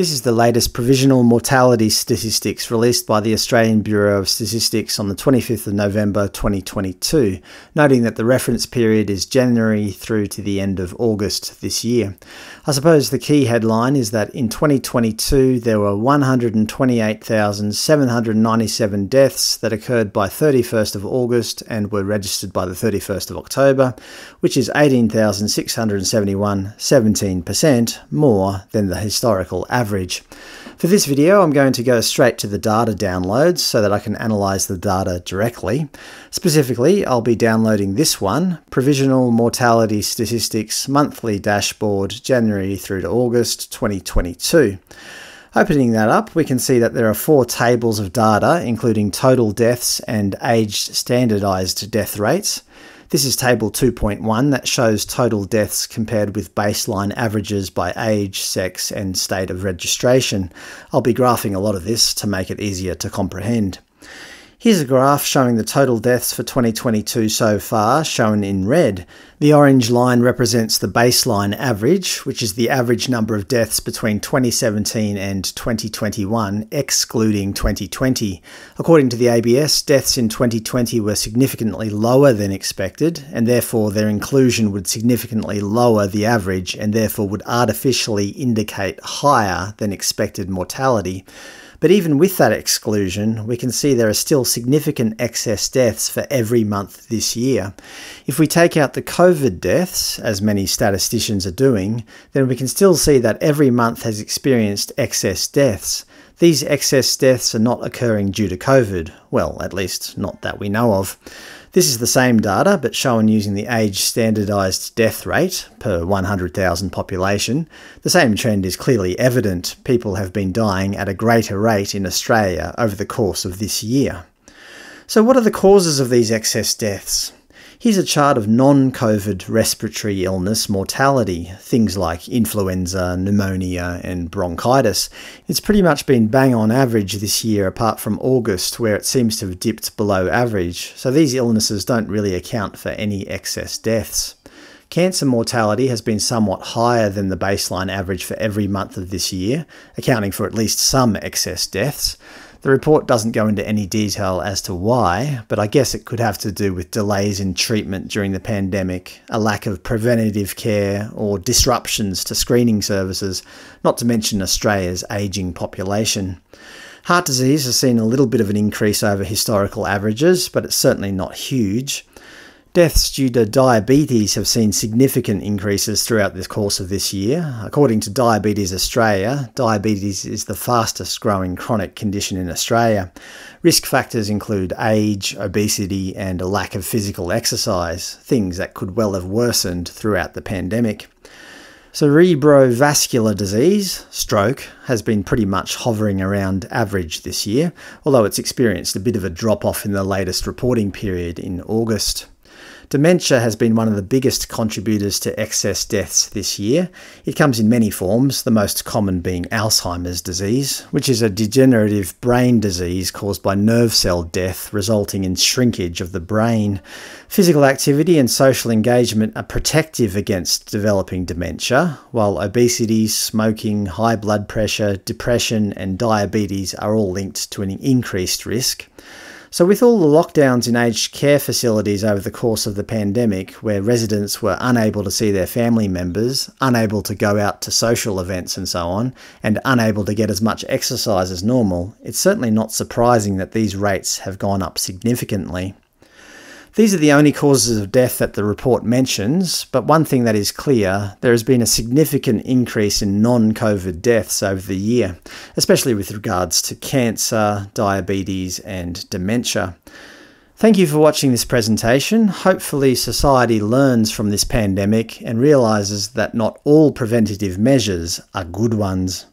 This is the latest provisional mortality statistics released by the Australian Bureau of Statistics on the 25th of November 2022, noting that the reference period is January through to the end of August this year. I suppose the key headline is that in 2022 there were 128,797 deaths that occurred by 31st of August and were registered by the 31st of October, which is 18,671, 17% more than the historical average average. For this video, I'm going to go straight to the data downloads so that I can analyse the data directly. Specifically, I'll be downloading this one, Provisional Mortality Statistics Monthly Dashboard January through to August 2022. Opening that up, we can see that there are four tables of data, including total deaths and aged standardised death rates. This is table 2.1 that shows total deaths compared with baseline averages by age, sex and state of registration. I'll be graphing a lot of this to make it easier to comprehend. Here's a graph showing the total deaths for 2022 so far, shown in red. The orange line represents the baseline average, which is the average number of deaths between 2017 and 2021, excluding 2020. According to the ABS, deaths in 2020 were significantly lower than expected, and therefore their inclusion would significantly lower the average and therefore would artificially indicate higher than expected mortality. But even with that exclusion, we can see there are still significant excess deaths for every month this year. If we take out the COVID deaths, as many statisticians are doing, then we can still see that every month has experienced excess deaths. These excess deaths are not occurring due to COVID, well, at least not that we know of. This is the same data, but shown using the age standardised death rate per 100,000 population. The same trend is clearly evident. People have been dying at a greater rate in Australia over the course of this year. So, what are the causes of these excess deaths? Here's a chart of non COVID respiratory illness mortality, things like influenza, pneumonia, and bronchitis. It's pretty much been bang on average this year, apart from August, where it seems to have dipped below average, so these illnesses don't really account for any excess deaths. Cancer mortality has been somewhat higher than the baseline average for every month of this year, accounting for at least some excess deaths. The report doesn't go into any detail as to why, but I guess it could have to do with delays in treatment during the pandemic, a lack of preventative care, or disruptions to screening services, not to mention Australia's ageing population. Heart disease has seen a little bit of an increase over historical averages, but it's certainly not huge. Deaths due to diabetes have seen significant increases throughout the course of this year. According to Diabetes Australia, diabetes is the fastest growing chronic condition in Australia. Risk factors include age, obesity, and a lack of physical exercise, things that could well have worsened throughout the pandemic. Cerebrovascular disease, stroke, has been pretty much hovering around average this year, although it's experienced a bit of a drop off in the latest reporting period in August. Dementia has been one of the biggest contributors to excess deaths this year. It comes in many forms, the most common being Alzheimer's disease, which is a degenerative brain disease caused by nerve cell death resulting in shrinkage of the brain. Physical activity and social engagement are protective against developing dementia, while obesity, smoking, high blood pressure, depression, and diabetes are all linked to an increased risk. So, with all the lockdowns in aged care facilities over the course of the pandemic, where residents were unable to see their family members, unable to go out to social events and so on, and unable to get as much exercise as normal, it's certainly not surprising that these rates have gone up significantly. These are the only causes of death that the report mentions, but one thing that is clear there has been a significant increase in non COVID deaths over the year, especially with regards to cancer, diabetes, and dementia. Thank you for watching this presentation. Hopefully, society learns from this pandemic and realises that not all preventative measures are good ones.